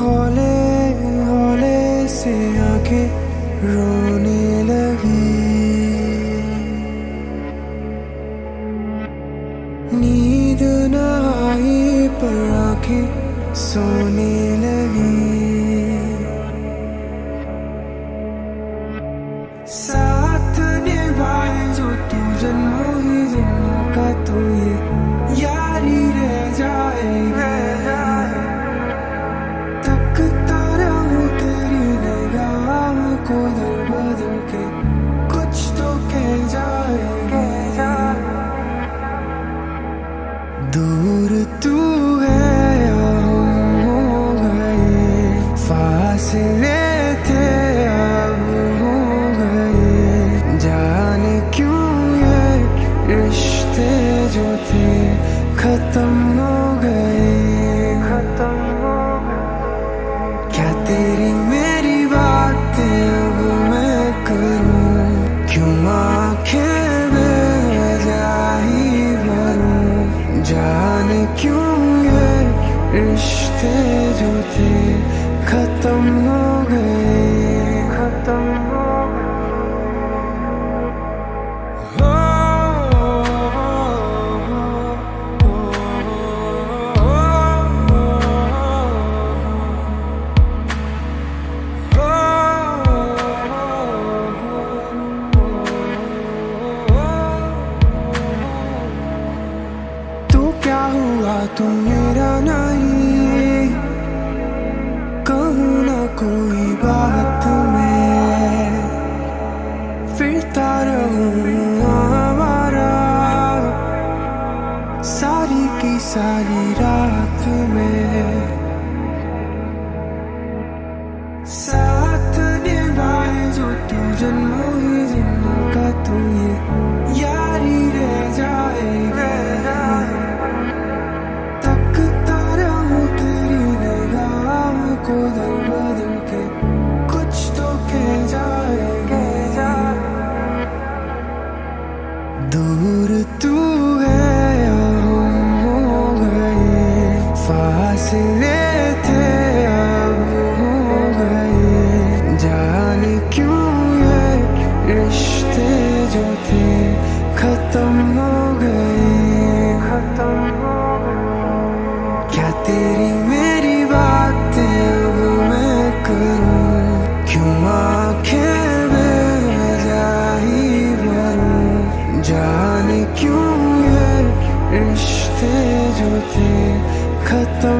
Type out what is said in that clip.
हौले हौले से आँखें रोने लगी। नींद न आई, पर आँखें सोने लगी। साथ निभाए जो तू जन्मों निगाह को के कुछ तो कह जाएगा। दूर तू है, हम थे, अब हो गए। जाने क्यों रिश्ते जो थे, खत्म हो क्यों आँखें बेवजह ही भरूं जाने क्यों रिश्ते जो थे खत्म हो गए? तू मेरा नहीं, कहूँ ना कोई बात मैं। फिरता रहूँ हमारा सारी की सारी रात में। साथ निभाए जो तू जन्मों जन्मों खत्म हो